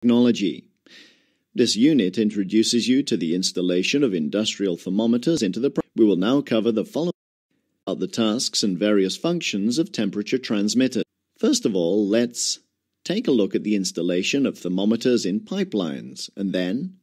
technology. This unit introduces you to the installation of industrial thermometers into the. We will now cover the following about the tasks and various functions of temperature transmitters. First of all, let's take a look at the installation of thermometers in pipelines and then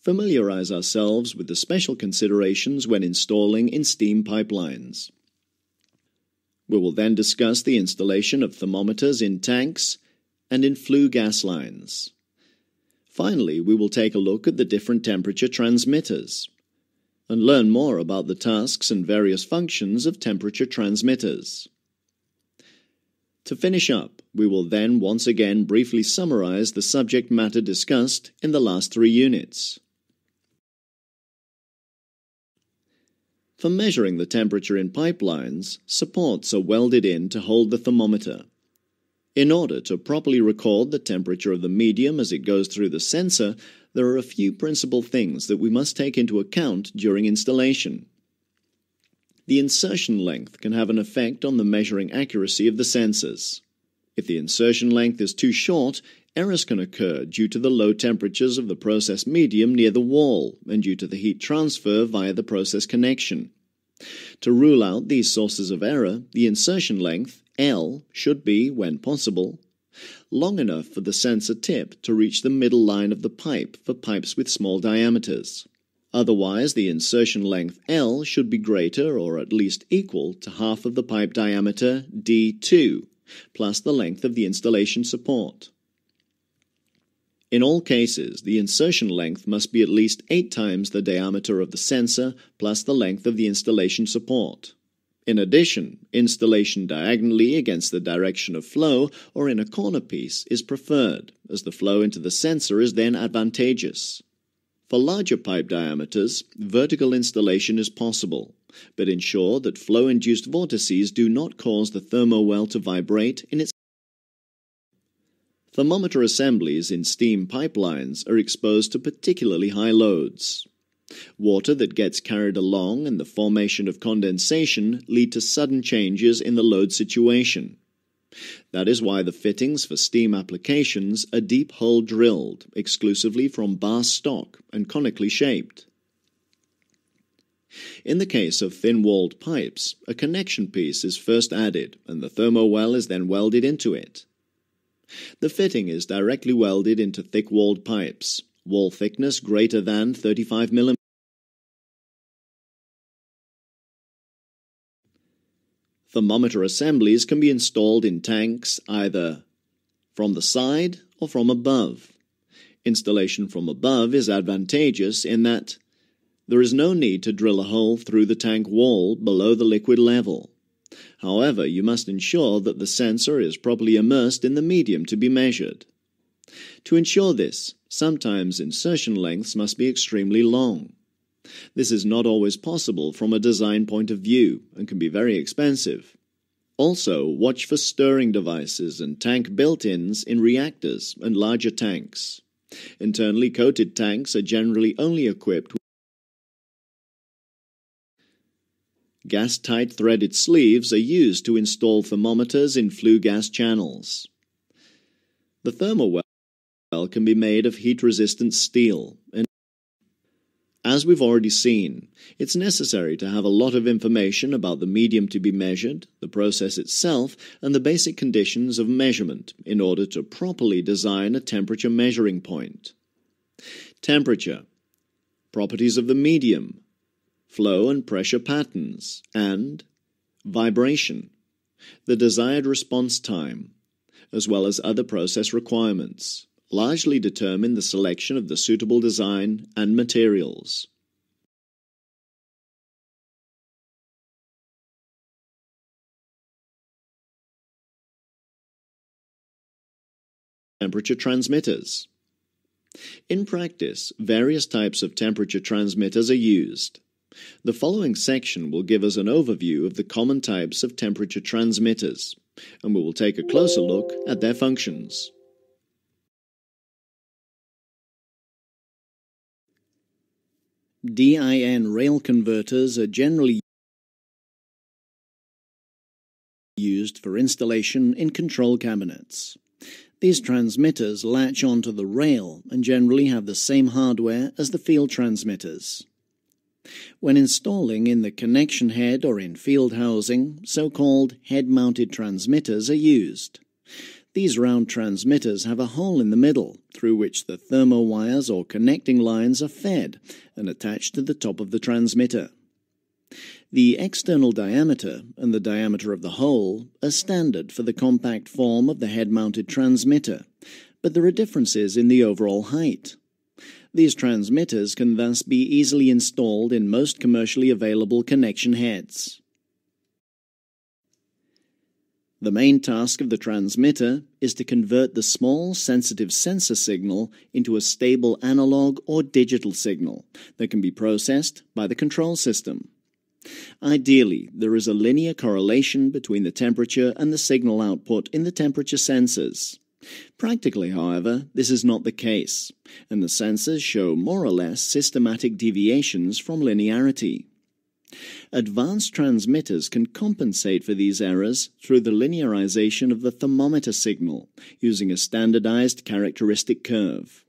familiarize ourselves with the special considerations when installing in steam pipelines. We will then discuss the installation of thermometers in tanks and in flue gas lines. Finally, we will take a look at the different temperature transmitters and learn more about the tasks and various functions of temperature transmitters. To finish up, we will then once again briefly summarize the subject matter discussed in the last three units. For measuring the temperature in pipelines, supports are welded in to hold the thermometer. In order to properly record the temperature of the medium as it goes through the sensor, there are a few principal things that we must take into account during installation. The insertion length can have an effect on the measuring accuracy of the sensors. If the insertion length is too short, errors can occur due to the low temperatures of the process medium near the wall and due to the heat transfer via the process connection. To rule out these sources of error, the insertion length L should be, when possible, long enough for the sensor tip to reach the middle line of the pipe for pipes with small diameters. Otherwise, the insertion length L should be greater or at least equal to half of the pipe diameter D2 plus the length of the installation support. In all cases, the insertion length must be at least 8 times the diameter of the sensor plus the length of the installation support. In addition, installation diagonally against the direction of flow or in a corner piece is preferred, as the flow into the sensor is then advantageous. For larger pipe diameters, vertical installation is possible, but ensure that flow-induced vortices do not cause the thermowell to vibrate in its Thermometer assemblies in steam pipelines are exposed to particularly high loads. Water that gets carried along and the formation of condensation lead to sudden changes in the load situation. That is why the fittings for steam applications are deep hole drilled, exclusively from bar stock and conically shaped. In the case of thin walled pipes, a connection piece is first added and the thermowell is then welded into it. The fitting is directly welded into thick walled pipes, wall thickness greater than 35 mm. Thermometer assemblies can be installed in tanks either from the side or from above. Installation from above is advantageous in that there is no need to drill a hole through the tank wall below the liquid level. However, you must ensure that the sensor is properly immersed in the medium to be measured. To ensure this, sometimes insertion lengths must be extremely long. This is not always possible from a design point of view and can be very expensive. Also, watch for stirring devices and tank built-ins in reactors and larger tanks. Internally coated tanks are generally only equipped with Gas-tight threaded sleeves are used to install thermometers in flue gas channels. The thermowell can be made of heat-resistant steel and as we've already seen, it's necessary to have a lot of information about the medium to be measured, the process itself, and the basic conditions of measurement in order to properly design a temperature measuring point. Temperature, properties of the medium, flow and pressure patterns, and vibration, the desired response time, as well as other process requirements largely determine the selection of the suitable design and materials. Temperature transmitters. In practice, various types of temperature transmitters are used. The following section will give us an overview of the common types of temperature transmitters, and we will take a closer look at their functions. DIN rail converters are generally used for installation in control cabinets. These transmitters latch onto the rail and generally have the same hardware as the field transmitters. When installing in the connection head or in field housing, so-called head-mounted transmitters are used. These round transmitters have a hole in the middle through which the thermo wires or connecting lines are fed and attached to the top of the transmitter. The external diameter and the diameter of the hole are standard for the compact form of the head-mounted transmitter, but there are differences in the overall height. These transmitters can thus be easily installed in most commercially available connection heads. The main task of the transmitter is to convert the small sensitive sensor signal into a stable analog or digital signal that can be processed by the control system. Ideally, there is a linear correlation between the temperature and the signal output in the temperature sensors. Practically, however, this is not the case, and the sensors show more or less systematic deviations from linearity. Advanced transmitters can compensate for these errors through the linearization of the thermometer signal using a standardized characteristic curve.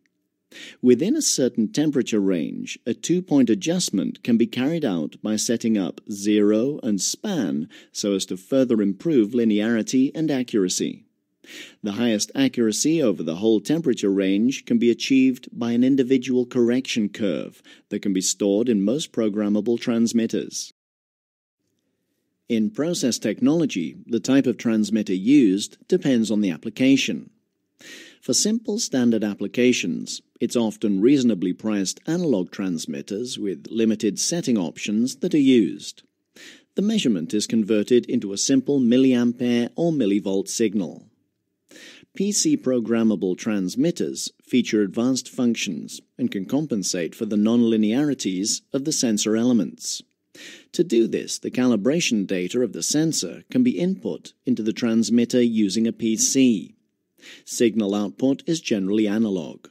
Within a certain temperature range, a two-point adjustment can be carried out by setting up zero and span so as to further improve linearity and accuracy. The highest accuracy over the whole temperature range can be achieved by an individual correction curve that can be stored in most programmable transmitters. In process technology, the type of transmitter used depends on the application. For simple standard applications, it's often reasonably priced analog transmitters with limited setting options that are used. The measurement is converted into a simple milliampere or millivolt signal. PC programmable transmitters feature advanced functions and can compensate for the nonlinearities of the sensor elements. To do this, the calibration data of the sensor can be input into the transmitter using a PC. Signal output is generally analog.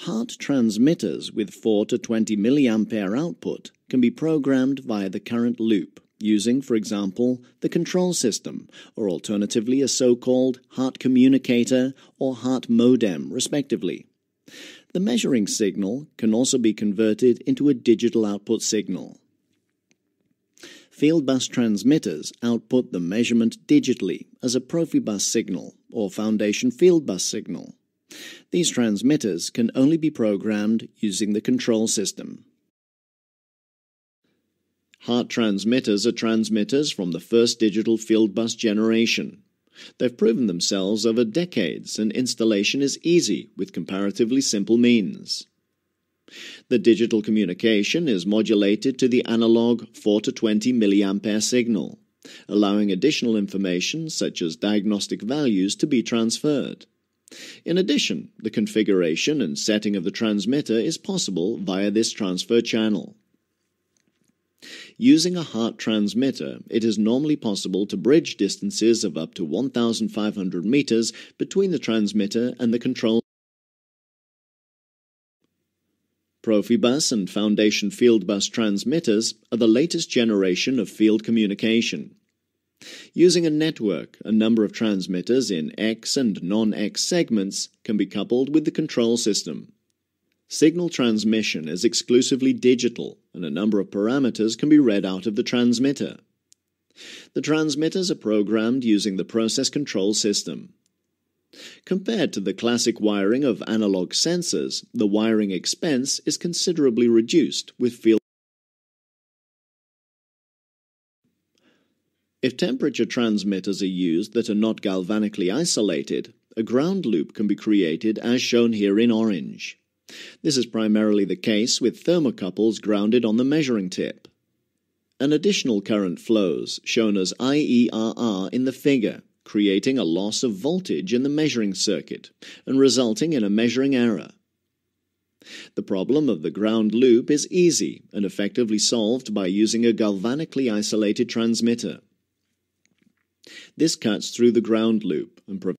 Hart transmitters with 4 to 20 milliampere output can be programmed via the current loop using, for example, the control system, or alternatively a so-called Hart communicator or Hart modem, respectively. The measuring signal can also be converted into a digital output signal. Fieldbus transmitters output the measurement digitally as a Profibus signal or Foundation Fieldbus signal. These transmitters can only be programmed using the control system. Hart transmitters are transmitters from the first digital fieldbus generation. They've proven themselves over decades, and installation is easy with comparatively simple means. The digital communication is modulated to the analog 4 to 20 milliampere signal, allowing additional information such as diagnostic values to be transferred. In addition, the configuration and setting of the transmitter is possible via this transfer channel. Using a Hart transmitter, it is normally possible to bridge distances of up to 1,500 meters between the transmitter and the control. Profibus and Foundation Fieldbus transmitters are the latest generation of field communication. Using a network, a number of transmitters in Ex and non-Ex segments can be coupled with the control system. Signal transmission is exclusively digital, and a number of parameters can be read out of the transmitter. The transmitters are programmed using the process control system. Compared to the classic wiring of analog sensors, the wiring expense is considerably reduced with field. If temperature transmitters are used that are not galvanically isolated, a ground loop can be created as shown here in orange. This is primarily the case with thermocouples grounded on the measuring tip. An additional current flows, shown as IERR in the figure, creating a loss of voltage in the measuring circuit and resulting in a measuring error. The problem of the ground loop is easy and effectively solved by using a galvanically isolated transmitter. This cuts through the ground loop and provides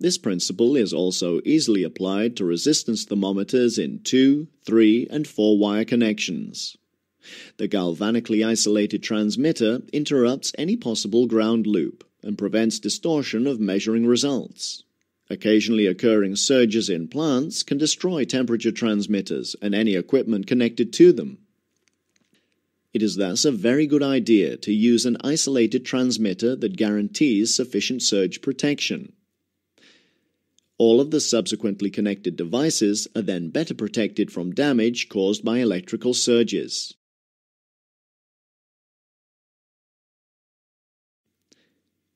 this principle is also easily applied to resistance thermometers in 2, 3, and 4 wire connections. The galvanically isolated transmitter interrupts any possible ground loop and prevents distortion of measuring results. Occasionally occurring surges in plants can destroy temperature transmitters and any equipment connected to them. It is thus a very good idea to use an isolated transmitter that guarantees sufficient surge protection. All of the subsequently connected devices are then better protected from damage caused by electrical surges.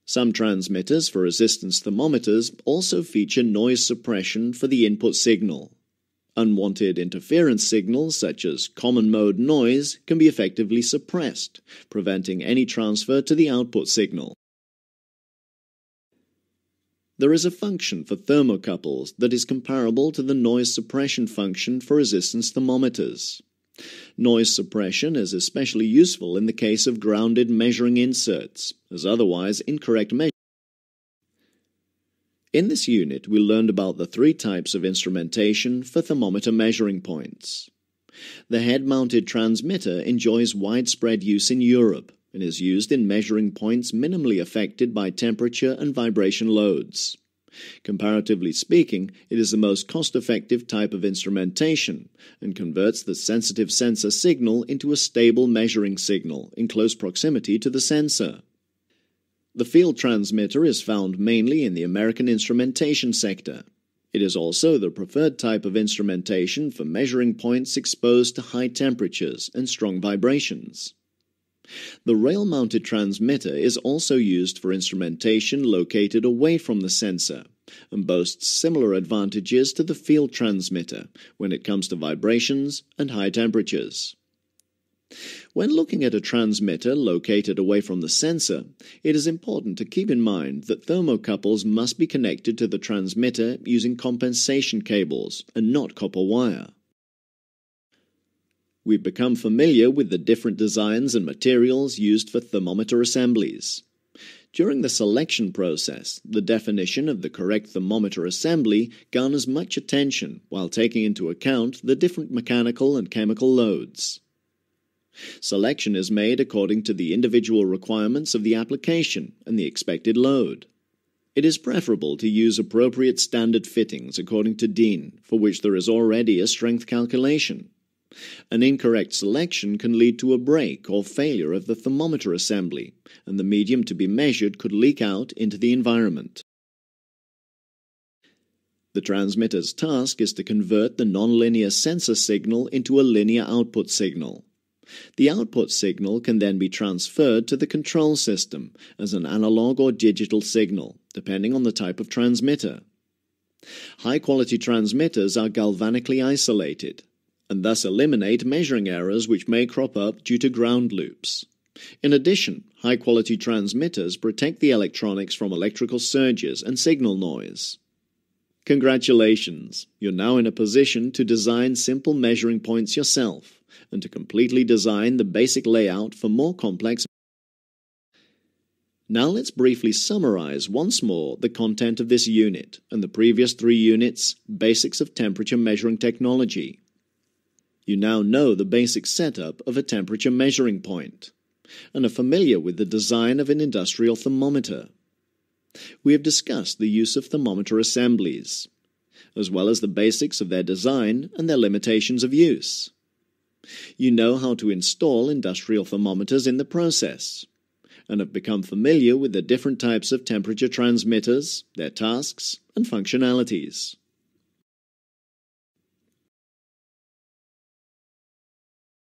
Some transmitters for resistance thermometers also feature noise suppression for the input signal. Unwanted interference signals, such as common mode noise, can be effectively suppressed, preventing any transfer to the output signal. There is a function for thermocouples that is comparable to the noise suppression function for resistance thermometers. Noise suppression is especially useful in the case of grounded measuring inserts, as otherwise incorrect measure. In this unit, we learned about the three types of instrumentation for thermometer measuring points. The head-mounted transmitter enjoys widespread use in Europe and is used in measuring points minimally affected by temperature and vibration loads. Comparatively speaking, it is the most cost-effective type of instrumentation and converts the sensitive sensor signal into a stable measuring signal in close proximity to the sensor. The field transmitter is found mainly in the American instrumentation sector. It is also the preferred type of instrumentation for measuring points exposed to high temperatures and strong vibrations. The rail-mounted transmitter is also used for instrumentation located away from the sensor and boasts similar advantages to the field transmitter when it comes to vibrations and high temperatures. When looking at a transmitter located away from the sensor, it is important to keep in mind that thermocouples must be connected to the transmitter using compensation cables and not copper wire. We've become familiar with the different designs and materials used for thermometer assemblies. During the selection process, the definition of the correct thermometer assembly garners much attention while taking into account the different mechanical and chemical loads. Selection is made according to the individual requirements of the application and the expected load. It is preferable to use appropriate standard fittings according to DIN, for which there is already a strength calculation. An incorrect selection can lead to a break or failure of the thermometer assembly, and the medium to be measured could leak out into the environment. The transmitter's task is to convert the nonlinear sensor signal into a linear output signal. The output signal can then be transferred to the control system as an analog or digital signal, depending on the type of transmitter. High quality transmitters are galvanically isolated, and thus eliminate measuring errors which may crop up due to ground loops. In addition, high quality transmitters protect the electronics from electrical surges and signal noise. Congratulations! You're now in a position to design simple measuring points yourself and to completely design the basic layout for more complex. Now let's briefly summarize once more the content of this unit and the previous three units, Basics of Temperature Measuring Technology. You now know the basic setup of a temperature measuring point and are familiar with the design of an industrial thermometer. We have discussed the use of thermometer assemblies, as well as the basics of their design and their limitations of use. You know how to install industrial thermometers in the process, and have become familiar with the different types of temperature transmitters, their tasks, and functionalities.